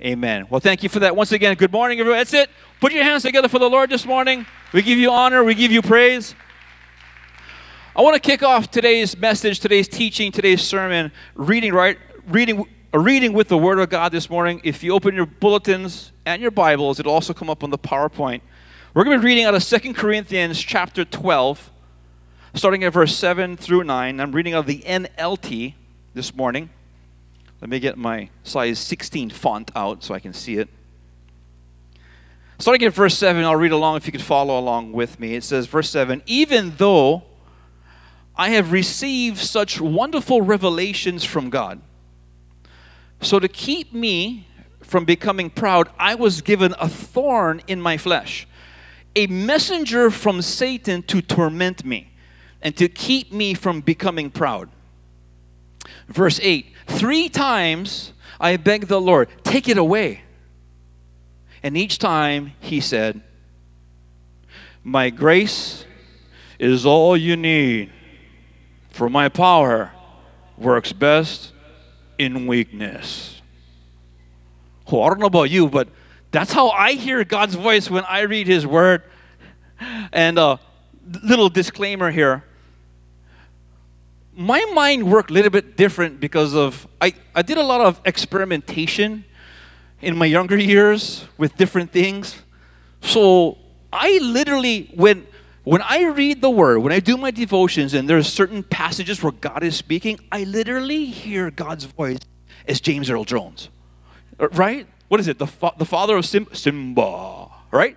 Amen. Well, thank you for that once again. Good morning, everyone. That's it. Put your hands together for the Lord this morning. We give you honor, we give you praise. I want to kick off today's message, today's teaching, today's sermon, reading right, reading a reading with the Word of God this morning. If you open your bulletins and your Bibles, it'll also come up on the PowerPoint. We're going to be reading out of Second Corinthians chapter 12, starting at verse 7 through 9. I'm reading out of the NLT this morning. Let me get my size 16 font out so I can see it. Starting at verse 7, I'll read along if you could follow along with me. It says, verse 7 Even though I have received such wonderful revelations from God, so to keep me from becoming proud, I was given a thorn in my flesh, a messenger from Satan to torment me and to keep me from becoming proud. Verse 8 Three times I begged the Lord, take it away. And each time he said, My grace is all you need, for my power works best in weakness. Oh, I don't know about you, but that's how I hear God's voice when I read His Word. And a uh, little disclaimer here my mind worked a little bit different because of I, I did a lot of experimentation in my younger years with different things. So I literally when when I read the word, when I do my devotions and there's certain passages where God is speaking, I literally hear God's voice as James Earl Jones. Uh, right? What is it? The, fa- the father of Sim- Simba, right?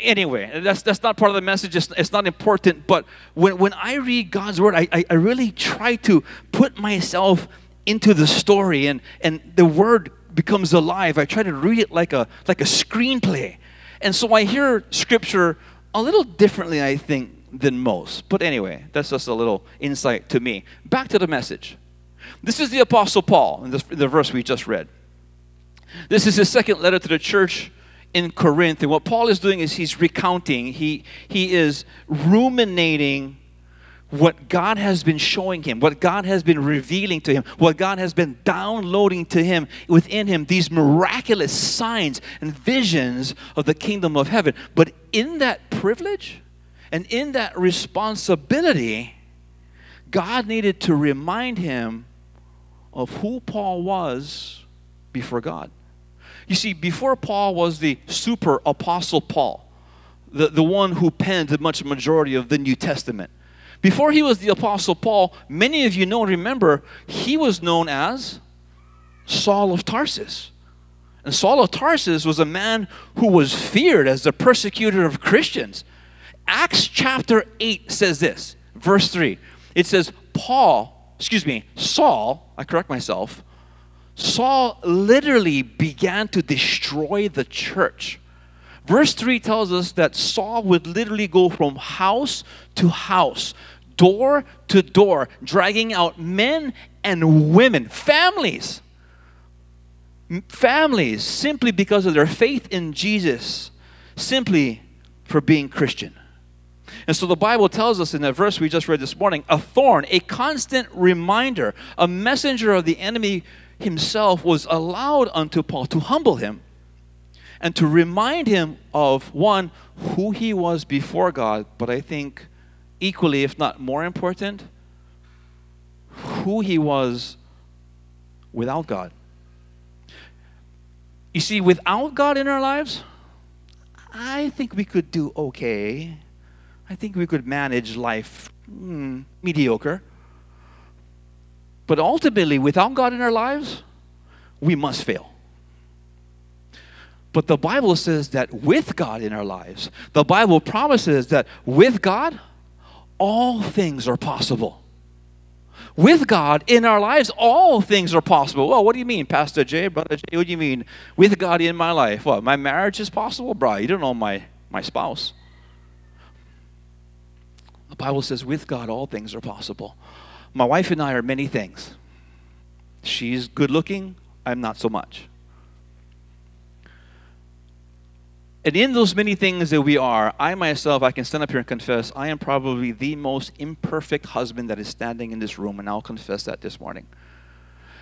Anyway, that's, that's not part of the message. It's, it's not important. But when, when I read God's word, I, I, I really try to put myself into the story and, and the word becomes alive. I try to read it like a, like a screenplay. And so I hear scripture a little differently, I think, than most. But anyway, that's just a little insight to me. Back to the message. This is the Apostle Paul in, in the verse we just read. This is his second letter to the church in Corinth. And what Paul is doing is he's recounting, he, he is ruminating what God has been showing him, what God has been revealing to him, what God has been downloading to him within him, these miraculous signs and visions of the kingdom of heaven. But in that privilege and in that responsibility, God needed to remind him of who Paul was before God. You see, before Paul was the super apostle Paul, the, the one who penned the much majority of the New Testament. Before he was the apostle Paul, many of you know and remember, he was known as Saul of Tarsus. And Saul of Tarsus was a man who was feared as the persecutor of Christians. Acts chapter 8 says this, verse 3. It says, Paul, excuse me, Saul, I correct myself, Saul literally began to destroy the church. Verse 3 tells us that Saul would literally go from house to house, door to door, dragging out men and women, families. Families, simply because of their faith in Jesus, simply for being Christian. And so the Bible tells us in that verse we just read this morning a thorn, a constant reminder, a messenger of the enemy himself was allowed unto Paul to humble him and to remind him of one, who he was before God, but I think equally, if not more important, who he was without God. You see, without God in our lives, I think we could do okay. I think we could manage life mm, mediocre. But ultimately, without God in our lives, we must fail. But the Bible says that with God in our lives, the Bible promises that with God, all things are possible. With God in our lives, all things are possible. Well, what do you mean, Pastor Jay, Brother Jay? What do you mean? With God in my life? What, my marriage is possible? Bro, you don't know my, my spouse. The Bible says, with God, all things are possible. My wife and I are many things. She's good looking, I'm not so much. And in those many things that we are, I myself, I can stand up here and confess, I am probably the most imperfect husband that is standing in this room, and I'll confess that this morning.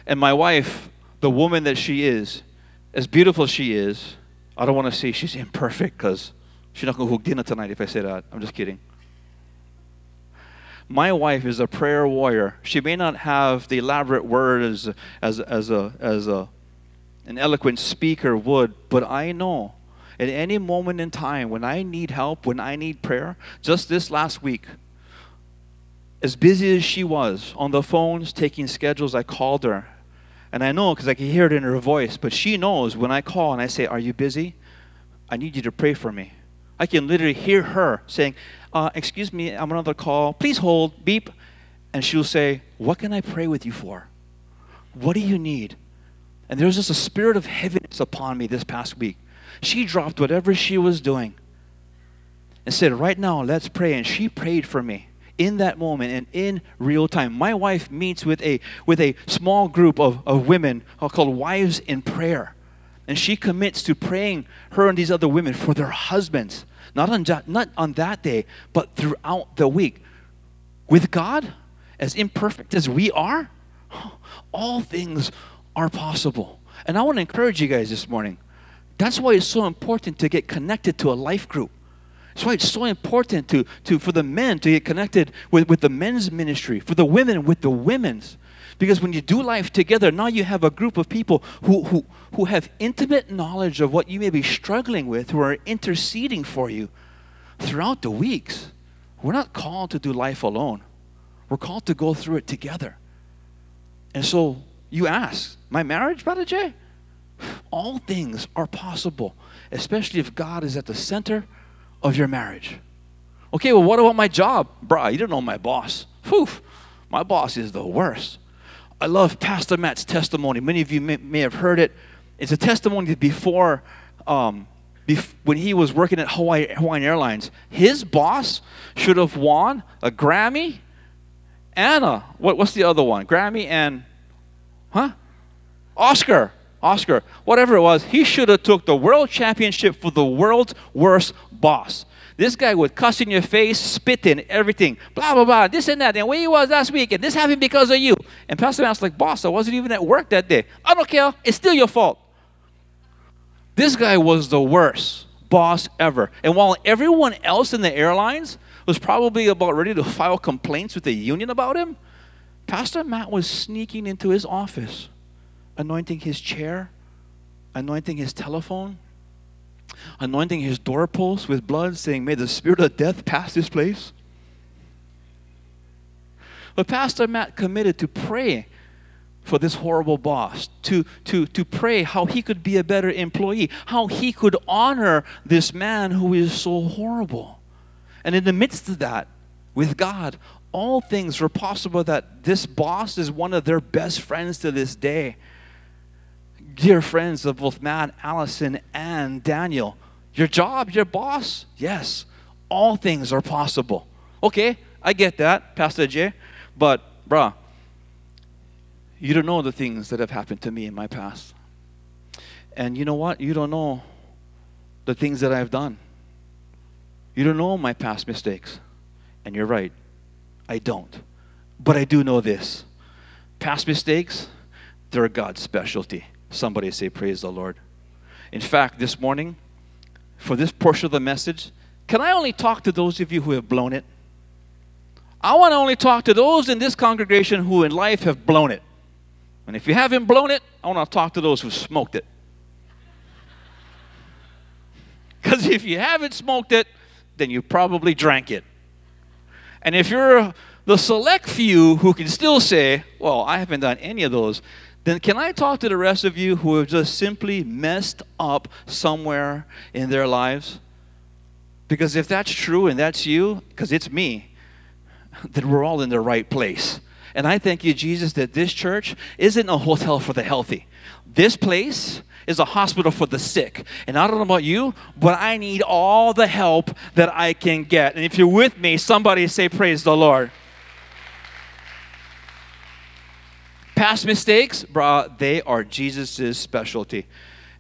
And my wife, the woman that she is, as beautiful as she is, I don't want to say she's imperfect because she's not going to cook dinner tonight if I say that. I'm just kidding. My wife is a prayer warrior. She may not have the elaborate words as, as, a, as a, an eloquent speaker would, but I know at any moment in time when I need help, when I need prayer, just this last week, as busy as she was on the phones taking schedules, I called her. And I know because I can hear it in her voice, but she knows when I call and I say, Are you busy? I need you to pray for me. I can literally hear her saying, uh, Excuse me, I'm on another call. Please hold, beep. And she'll say, What can I pray with you for? What do you need? And there was just a spirit of heaviness upon me this past week. She dropped whatever she was doing and said, Right now, let's pray. And she prayed for me in that moment and in real time. My wife meets with a, with a small group of, of women called Wives in Prayer. And she commits to praying her and these other women for their husbands, not on, not on that day, but throughout the week. With God, as imperfect as we are, all things are possible. And I want to encourage you guys this morning. That's why it's so important to get connected to a life group. That's why it's so important to, to, for the men to get connected with, with the men's ministry, for the women with the women's. Because when you do life together, now you have a group of people who, who, who have intimate knowledge of what you may be struggling with, who are interceding for you throughout the weeks. We're not called to do life alone, we're called to go through it together. And so you ask, My marriage, Brother Jay? All things are possible, especially if God is at the center of your marriage. Okay, well, what about my job? Bruh, you don't know my boss. Whew, my boss is the worst. I love Pastor Matt's testimony. Many of you may, may have heard it. It's a testimony before, um, when he was working at Hawaii, Hawaiian Airlines. His boss should have won a Grammy and a, what, what's the other one? Grammy and, huh? Oscar. Oscar, whatever it was, he should have took the world championship for the world's worst boss. This guy would cuss in your face, spit in everything, blah, blah, blah, this and that, and where he was last week, and this happened because of you. And Pastor Matt's like, boss, I wasn't even at work that day. I don't care. It's still your fault. This guy was the worst boss ever. And while everyone else in the airlines was probably about ready to file complaints with the union about him, Pastor Matt was sneaking into his office, anointing his chair, anointing his telephone, anointing his doorposts with blood, saying, May the spirit of death pass this place. But Pastor Matt committed to pray for this horrible boss, to, to, to pray how he could be a better employee, how he could honor this man who is so horrible. And in the midst of that, with God, all things were possible that this boss is one of their best friends to this day dear friends of both Matt, Allison, and Daniel. Your job, your boss, yes, all things are possible. Okay, I get that, Pastor Jay, but bruh, you don't know the things that have happened to me in my past. And you know what? You don't know the things that I've done. You don't know my past mistakes. And you're right, I don't. But I do know this past mistakes, they're God's specialty. Somebody say, Praise the Lord. In fact, this morning, for this portion of the message, can I only talk to those of you who have blown it? I want to only talk to those in this congregation who in life have blown it. And if you haven't blown it, I want to talk to those who smoked it. Because if you haven't smoked it, then you probably drank it. And if you're the select few who can still say, Well, I haven't done any of those, then can I talk to the rest of you who have just simply messed up somewhere in their lives? Because if that's true and that's you, because it's me, then we're all in the right place. And I thank you, Jesus, that this church isn't a hotel for the healthy. This place is a hospital for the sick. And I don't know about you, but I need all the help that I can get. And if you're with me, somebody say, Praise the Lord. Past mistakes, brah, they are Jesus' specialty.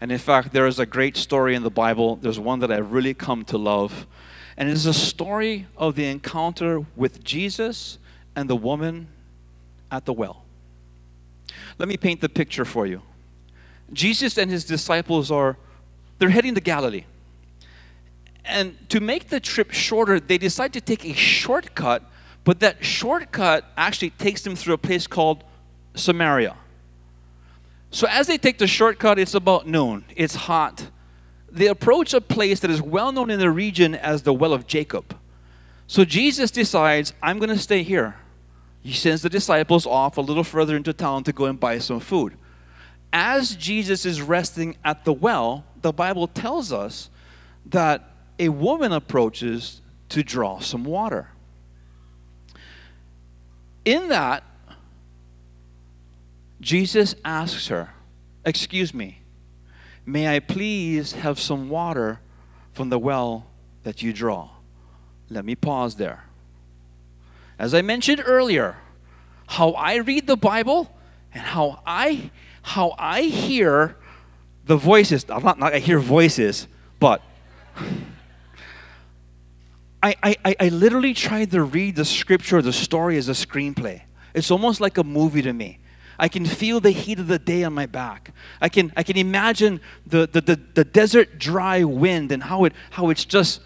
And in fact, there is a great story in the Bible. There's one that I've really come to love. And it is a story of the encounter with Jesus and the woman at the well. Let me paint the picture for you. Jesus and his disciples are they're heading to Galilee. And to make the trip shorter, they decide to take a shortcut, but that shortcut actually takes them through a place called Samaria. So as they take the shortcut, it's about noon. It's hot. They approach a place that is well known in the region as the Well of Jacob. So Jesus decides, I'm going to stay here. He sends the disciples off a little further into town to go and buy some food. As Jesus is resting at the well, the Bible tells us that a woman approaches to draw some water. In that, Jesus asks her, Excuse me, may I please have some water from the well that you draw? Let me pause there. As I mentioned earlier, how I read the Bible and how I how I hear the voices. I'm not, not I hear voices, but I, I, I literally try to read the scripture, the story as a screenplay. It's almost like a movie to me. I can feel the heat of the day on my back. I can, I can imagine the, the, the, the desert dry wind and how, it, how it's just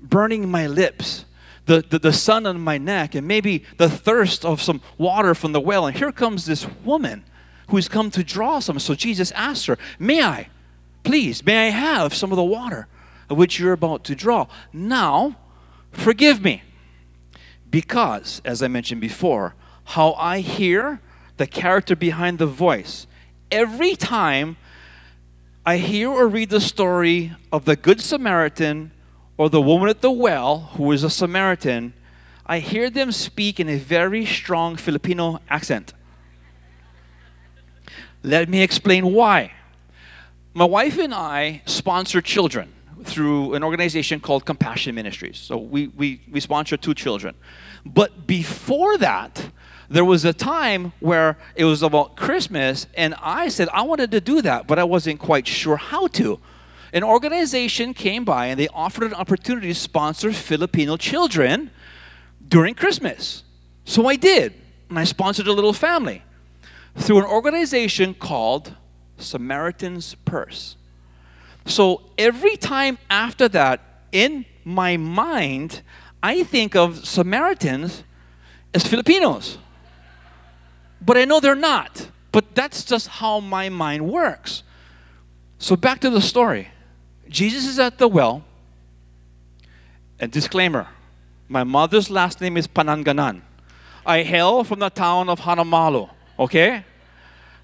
burning my lips, the, the, the sun on my neck, and maybe the thirst of some water from the well. And here comes this woman who's come to draw some. So Jesus asked her, May I, please, may I have some of the water which you're about to draw? Now, forgive me. Because, as I mentioned before, how I hear the character behind the voice. Every time I hear or read the story of the Good Samaritan or the woman at the well who is a Samaritan, I hear them speak in a very strong Filipino accent. Let me explain why. My wife and I sponsor children through an organization called Compassion Ministries. So we, we, we sponsor two children. But before that, there was a time where it was about Christmas, and I said I wanted to do that, but I wasn't quite sure how to. An organization came by and they offered an opportunity to sponsor Filipino children during Christmas. So I did, and I sponsored a little family through an organization called Samaritan's Purse. So every time after that, in my mind, I think of Samaritans as Filipinos but I know they're not. But that's just how my mind works. So back to the story. Jesus is at the well. And disclaimer my mother's last name is Pananganan. I hail from the town of Hanamaulu, okay?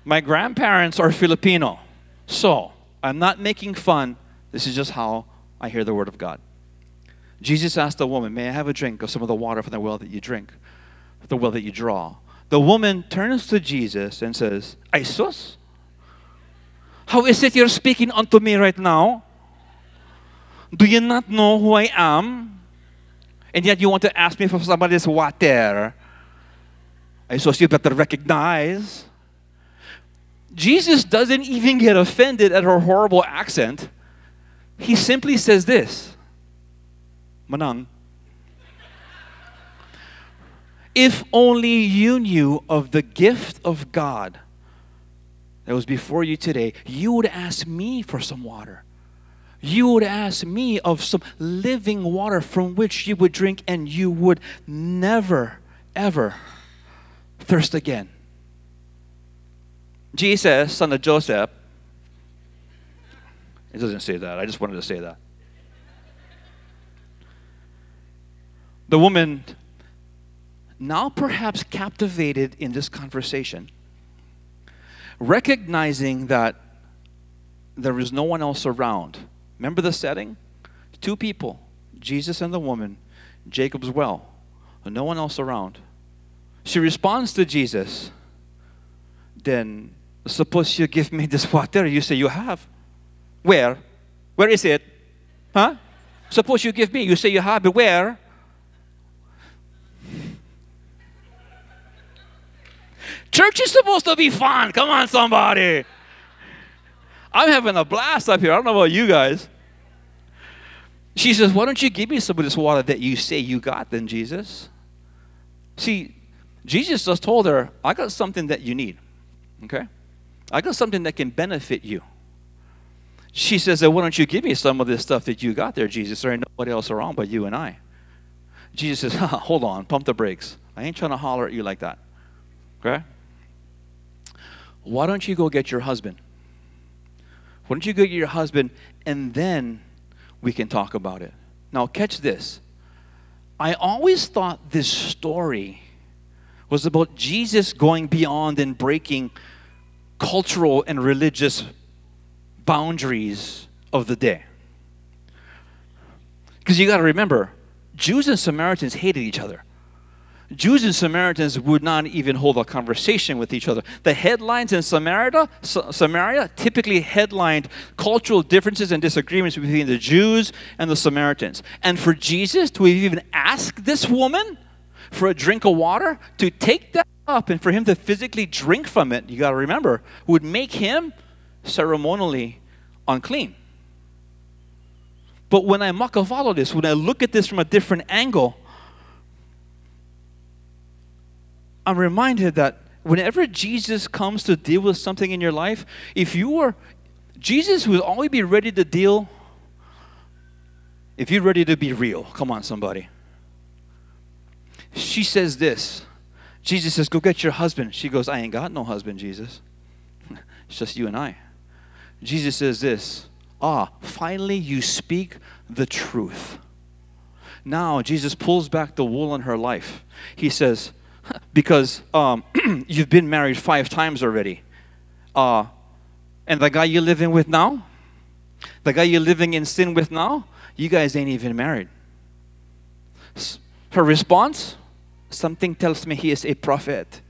My grandparents are Filipino. So, I'm not making fun. This is just how I hear the word of God. Jesus asked the woman, May I have a drink of some of the water from the well that you drink, the well that you draw? The woman turns to Jesus and says, Isos, how is it you're speaking unto me right now? Do you not know who I am? And yet you want to ask me for somebody's water. Isos, you better recognize. Jesus doesn't even get offended at her horrible accent. He simply says this Manang, if only you knew of the gift of God that was before you today, you would ask me for some water. You would ask me of some living water from which you would drink, and you would never, ever thirst again. Jesus, son of Joseph, it doesn't say that. I just wanted to say that. The woman now perhaps captivated in this conversation, recognizing that there is no one else around. Remember the setting? Two people, Jesus and the woman, Jacob's well, no one else around. She responds to Jesus, then suppose you give me this water. You say you have. Where? Where is it? Huh? Suppose you give me. You say you have it. Where? Church is supposed to be fun. Come on, somebody. I'm having a blast up here. I don't know about you guys. She says, Why don't you give me some of this water that you say you got, then, Jesus? See, Jesus just told her, I got something that you need. Okay? I got something that can benefit you. She says, Why don't you give me some of this stuff that you got there, Jesus? There ain't nobody else around but you and I. Jesus says, Hold on, pump the brakes. I ain't trying to holler at you like that. Okay? Why don't you go get your husband? Why don't you go get your husband and then we can talk about it? Now, catch this. I always thought this story was about Jesus going beyond and breaking cultural and religious boundaries of the day. Because you got to remember, Jews and Samaritans hated each other. Jews and Samaritans would not even hold a conversation with each other. The headlines in Samaria, Samaria typically headlined cultural differences and disagreements between the Jews and the Samaritans. And for Jesus to even ask this woman for a drink of water, to take that up and for him to physically drink from it, you got to remember, would make him ceremonially unclean. But when I follow this, when I look at this from a different angle, I'm reminded that whenever Jesus comes to deal with something in your life, if you are, Jesus will always be ready to deal if you're ready to be real. Come on, somebody. She says this. Jesus says, Go get your husband. She goes, I ain't got no husband, Jesus. it's just you and I. Jesus says this Ah, finally you speak the truth. Now, Jesus pulls back the wool on her life. He says, Because um, you've been married five times already. Uh, and the guy you're living with now, the guy you're living in sin with now, you guys ain't even married. Her response, something tells me he is a prophet.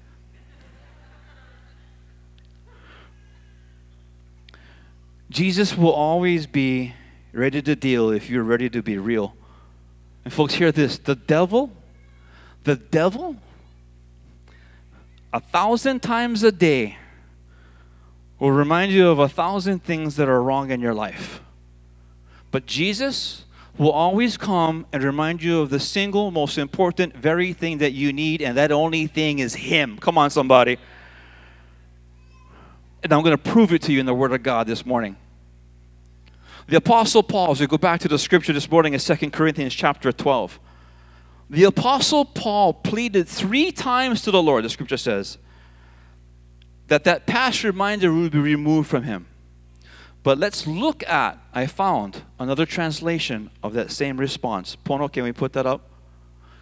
Jesus will always be ready to deal if you're ready to be real. And folks, hear this the devil, the devil, a thousand times a day will remind you of a thousand things that are wrong in your life. But Jesus will always come and remind you of the single most important very thing that you need, and that only thing is Him. Come on, somebody. And I'm going to prove it to you in the Word of God this morning. The Apostle Paul, as we go back to the scripture this morning in 2 Corinthians chapter 12, the Apostle Paul pleaded three times to the Lord, the scripture says, that that past reminder would be removed from him. But let's look at, I found another translation of that same response. Pono, can we put that up?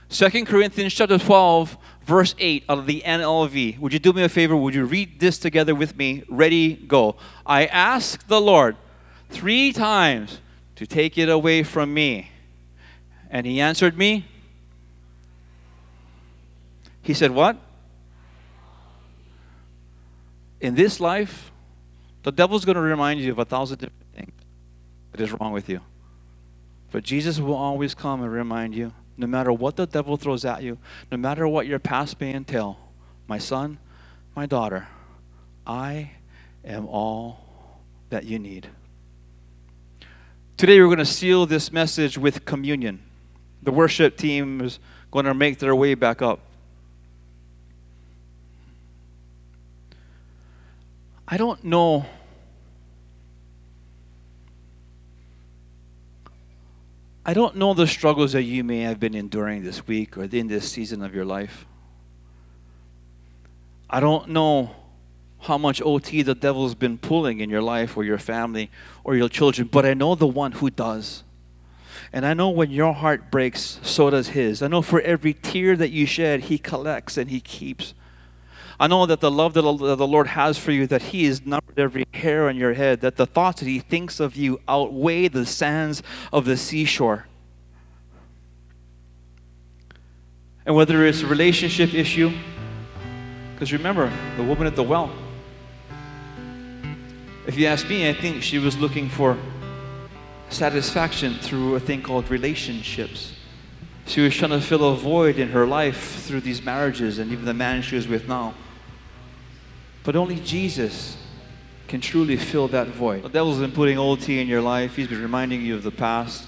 2 Corinthians chapter 12, verse 8 out of the NLV. Would you do me a favor? Would you read this together with me? Ready, go. I ask the Lord three times to take it away from me. And he answered me. He said, What? In this life, the devil's going to remind you of a thousand different things that is wrong with you. But Jesus will always come and remind you, no matter what the devil throws at you, no matter what your past may entail, my son, my daughter, I am all that you need. Today we're going to seal this message with communion. The worship team is going to make their way back up. I don't know. I don't know the struggles that you may have been enduring this week or in this season of your life. I don't know how much OT the devil's been pulling in your life or your family or your children, but I know the one who does. And I know when your heart breaks, so does his. I know for every tear that you shed, he collects and he keeps. I know that the love that the Lord has for you, that He has numbered every hair on your head, that the thoughts that He thinks of you outweigh the sands of the seashore. And whether it's a relationship issue, because remember, the woman at the well, if you ask me, I think she was looking for satisfaction through a thing called relationships. She was trying to fill a void in her life through these marriages and even the man she was with now. But only Jesus can truly fill that void. The devil's been putting OT in your life. He's been reminding you of the past.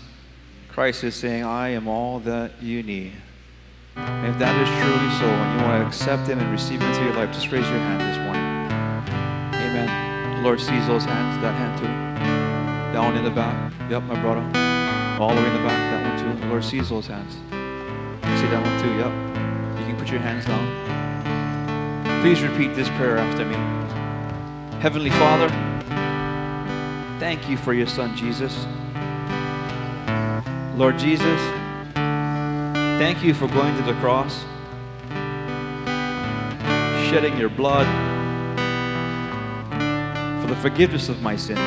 Christ is saying, I am all that you need. And if that is truly so, and you want to accept Him and receive Him into your life, just raise your hand this morning. Amen. The Lord sees those hands, that hand too. Down in the back. Yep, my brother. All the way in the back, that one too. The Lord sees those hands. See that one too, yep. You can put your hands down. Please repeat this prayer after me. Heavenly Father, thank you for your son Jesus. Lord Jesus, thank you for going to the cross, shedding your blood for the forgiveness of my sins.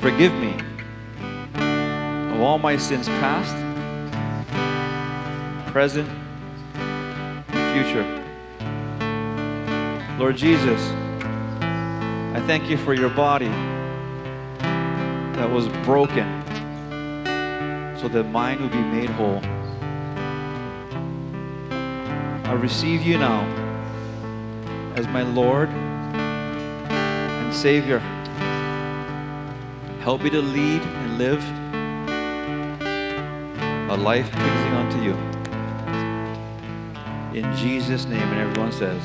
Forgive me of all my sins past, present, future. Lord Jesus, I thank you for your body that was broken so that mine would be made whole. I receive you now as my Lord and Savior. Help me to lead and live a life pleasing unto you. In Jesus' name, and everyone says,